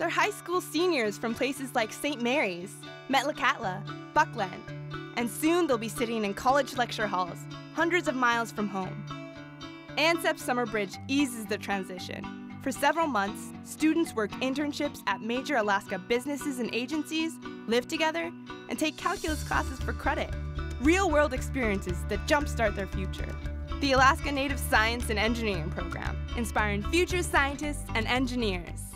They're high school seniors from places like St. Mary's, Metlakatla, Buckland, and soon they'll be sitting in college lecture halls, hundreds of miles from home. ANSEP Summer Bridge eases the transition. For several months, students work internships at major Alaska businesses and agencies, live together, and take calculus classes for credit. Real world experiences that jumpstart their future. The Alaska Native Science and Engineering Program, inspiring future scientists and engineers.